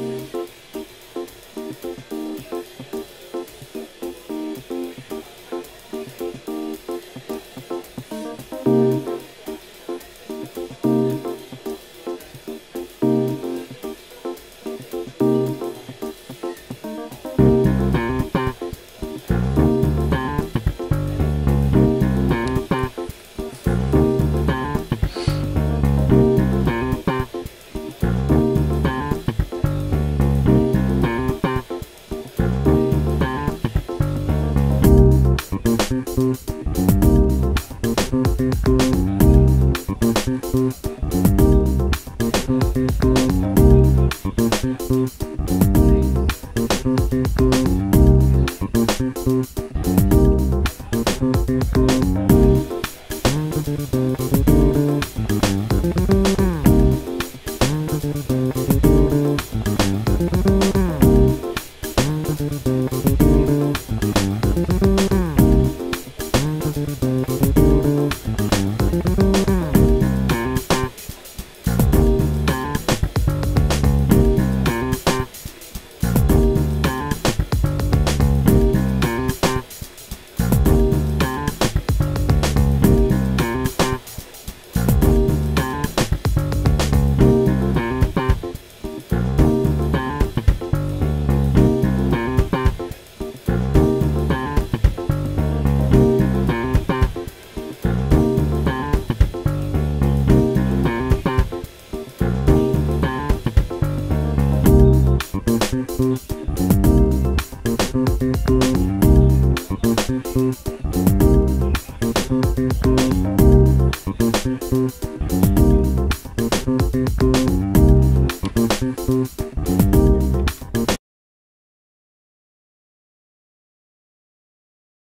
Thank you. Música